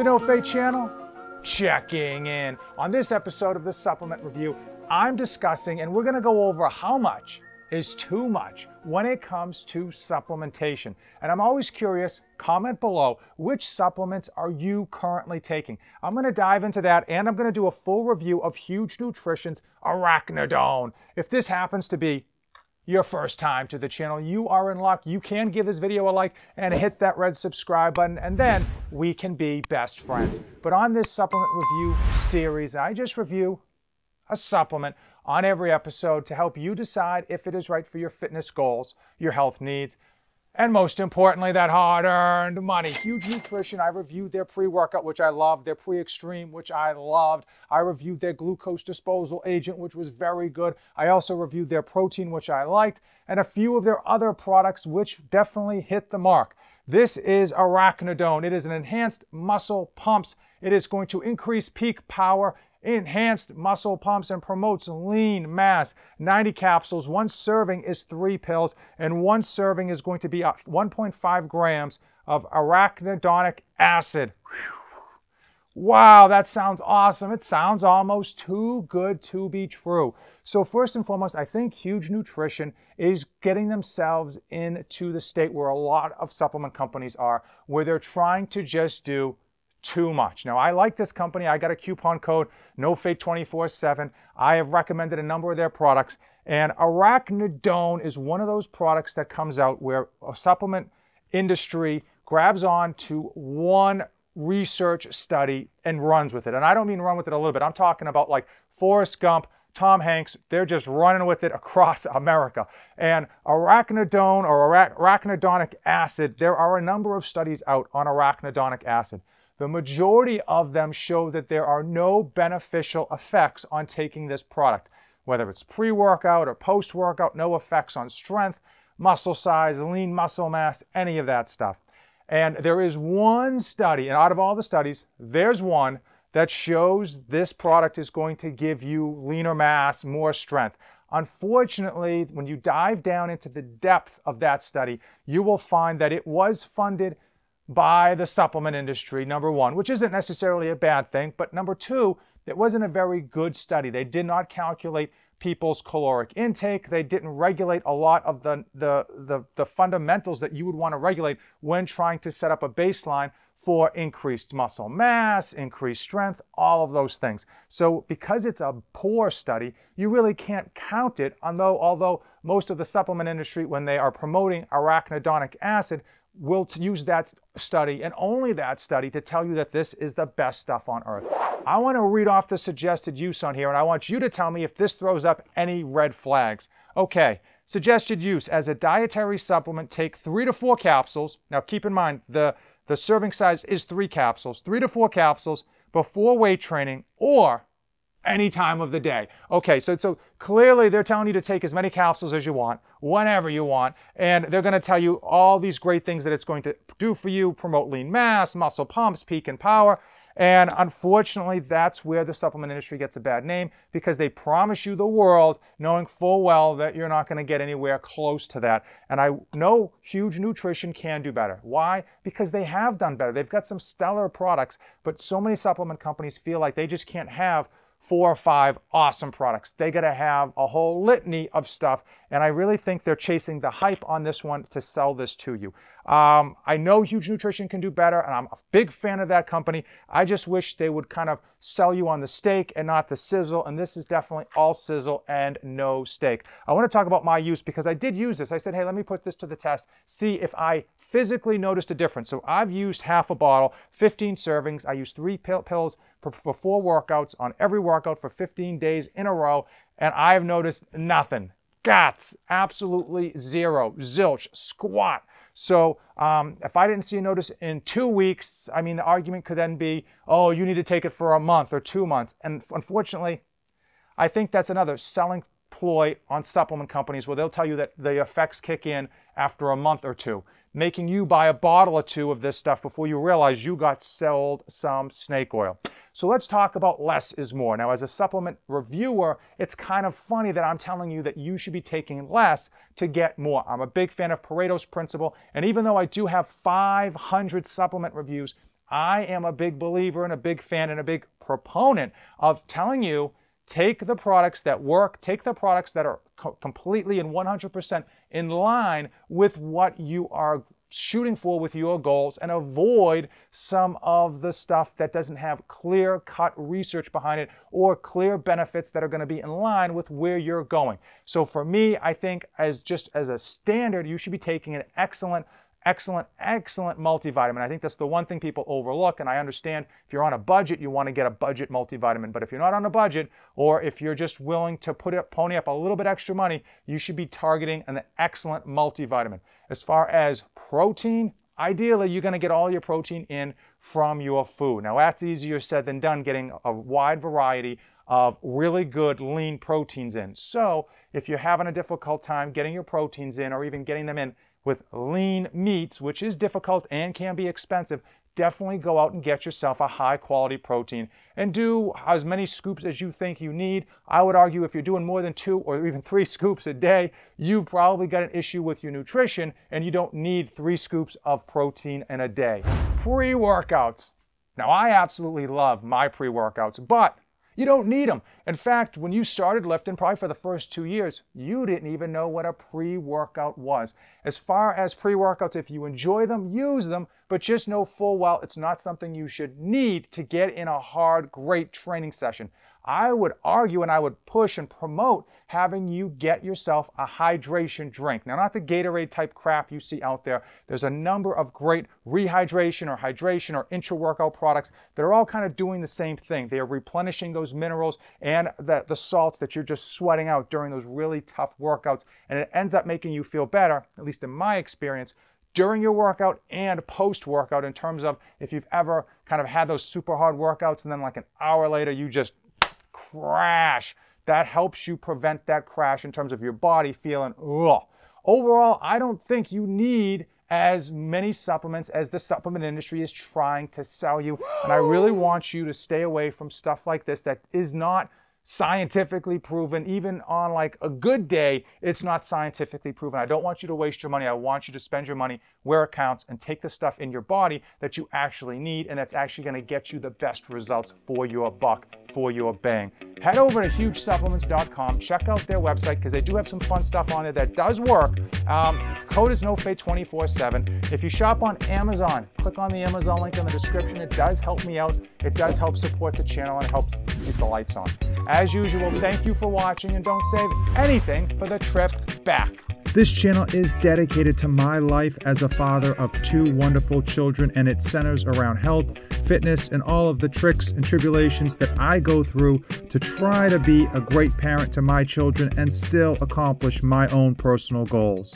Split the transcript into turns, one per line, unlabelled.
The No Fate channel, checking in. On this episode of the Supplement Review, I'm discussing and we're going to go over how much is too much when it comes to supplementation. And I'm always curious, comment below, which supplements are you currently taking? I'm going to dive into that and I'm going to do a full review of Huge Nutrition's Arachidone. If this happens to be your first time to the channel, you are in luck. You can give this video a like and hit that red subscribe button, and then we can be best friends. But on this supplement review series, I just review a supplement on every episode to help you decide if it is right for your fitness goals, your health needs, and most importantly, that hard earned money. Huge Nutrition, I reviewed their pre workout, which I loved, their pre extreme, which I loved. I reviewed their glucose disposal agent, which was very good. I also reviewed their protein, which I liked, and a few of their other products, which definitely hit the mark. This is arachidone. It is an enhanced muscle pumps. It is going to increase peak power enhanced muscle pumps and promotes lean mass. 90 capsules, one serving is three pills, and one serving is going to be uh, 1.5 grams of arachidonic acid. Wow, that sounds awesome. It sounds almost too good to be true. So, first and foremost, I think Huge Nutrition is getting themselves into the state where a lot of supplement companies are, where they're trying to just do too much. Now, I like this company. I got a coupon code, NoFate247. I have recommended a number of their products, and arachnidone is one of those products that comes out where a supplement industry grabs on to one research study and runs with it. And I don't mean run with it a little bit. I'm talking about like Forrest Gump, Tom Hanks, they're just running with it across America. And arachnidone or Arachnidonic acid, there are a number of studies out on arachnidonic acid the majority of them show that there are no beneficial effects on taking this product. Whether it's pre workout or post workout, no effects on strength, muscle size, lean muscle mass, any of that stuff. And there is one study, and out of all the studies, there's one that shows this product is going to give you leaner mass, more strength. Unfortunately, when you dive down into the depth of that study, you will find that it was funded by the supplement industry, number one, which isn't necessarily a bad thing, but number two, it wasn't a very good study. They did not calculate people's caloric intake. They didn't regulate a lot of the, the, the, the fundamentals that you would want to regulate when trying to set up a baseline for increased muscle mass, increased strength, all of those things. So because it's a poor study, you really can't count it, although, although most of the supplement industry, when they are promoting arachidonic acid, will use that study and only that study to tell you that this is the best stuff on earth. I want to read off the suggested use on here and I want you to tell me if this throws up any red flags. Okay, suggested use as a dietary supplement, take three to four capsules. Now keep in mind the, the serving size is three capsules, three to four capsules before weight training or any time of the day. Okay, so, so clearly they're telling you to take as many capsules as you want, whenever you want, and they're going to tell you all these great things that it's going to do for you, promote lean mass, muscle pumps, peak and power. And unfortunately, that's where the supplement industry gets a bad name because they promise you the world knowing full well that you're not going to get anywhere close to that. And I know Huge Nutrition can do better. Why? Because they have done better. They've got some stellar products, but so many supplement companies feel like they just can't have four or five awesome products. They got to have a whole litany of stuff. And I really think they're chasing the hype on this one to sell this to you. Um, I know Huge Nutrition can do better, and I'm a big fan of that company. I just wish they would kind of sell you on the steak and not the sizzle. And this is definitely all sizzle and no steak. I want to talk about my use because I did use this. I said, hey, let me put this to the test, see if I physically noticed a difference. So I've used half a bottle, 15 servings. I use three pill pills for four workouts on every workout for 15 days in a row, and I've noticed nothing. Gats, absolutely zero, zilch, squat. So um, if I didn't see a notice in two weeks, I mean, the argument could then be, oh, you need to take it for a month or two months. And unfortunately, I think that's another selling on supplement companies where they'll tell you that the effects kick in after a month or two making you buy a bottle or two of this stuff before you realize you got sold some snake oil. So let's talk about less is more. Now, as a supplement reviewer, it's kind of funny that I'm telling you that you should be taking less to get more. I'm a big fan of Pareto's principle, and even though I do have 500 supplement reviews, I am a big believer and a big fan and a big proponent of telling you take the products that work, take the products that are co- completely and 100% in line with what you are shooting for with your goals and avoid some of the stuff that doesn't have clear cut research behind it or clear benefits that are going to be in line with where you're going. So for me, I think as just as a standard, you should be taking an excellent excellent, excellent multivitamin. I think that's the one thing people overlook. And I understand if you're on a budget, you want to get a budget multivitamin. But if you're not on a budget, or if you're just willing to put it, pony up a little bit extra money, you should be targeting an excellent multivitamin. As far as protein, ideally, you're going to get all your protein in from your food. Now, that's easier said than done, getting a wide variety of really good lean proteins in. So, if you're having a difficult time getting your proteins in or even getting them in, with lean meats, which is difficult and can be expensive, definitely go out and get yourself a high quality protein and do as many scoops as you think you need. I would argue if you're doing more than two or even three scoops a day, you've probably got an issue with your nutrition and you don't need three scoops of protein in a day. Pre workouts. Now, I absolutely love my pre workouts, but you don't need them. In fact, when you started lifting, probably for the first two years, you didn't even know what a pre workout was. As far as pre workouts, if you enjoy them, use them, but just know full well it's not something you should need to get in a hard, great training session. I would argue and I would push and promote having you get yourself a hydration drink. Now, not the Gatorade type crap you see out there. There's a number of great rehydration or hydration or intra workout products that are all kind of doing the same thing. They are replenishing those minerals and the, the salts that you're just sweating out during those really tough workouts. And it ends up making you feel better, at least in my experience, during your workout and post workout in terms of if you've ever kind of had those super hard workouts and then like an hour later you just crash. That helps you prevent that crash in terms of your body feeling, ugh. Overall, I don't think you need as many supplements as the supplement industry is trying to sell you. And I really want you to stay away from stuff like this that is not scientifically proven. Even on like a good day, it's not scientifically proven. I don't want you to waste your money. I want you to spend your money where it counts and take the stuff in your body that you actually need and that's actually going to get you the best results for your buck, for your bang. Head over to hugesupplements.com, check out their website because they do have some fun stuff on there that does work. Um, code is NoFate24-7. If you shop on Amazon, click on the Amazon link in the description. It does help me out. It does help support the channel and helps keep the lights on. As usual, thank you for watching and don't save anything for the trip back.
This channel is dedicated to my life as a father of two wonderful children, and it centers around health, fitness, and all of the tricks and tribulations that I go through to try to be a great parent to my children and still accomplish my own personal goals.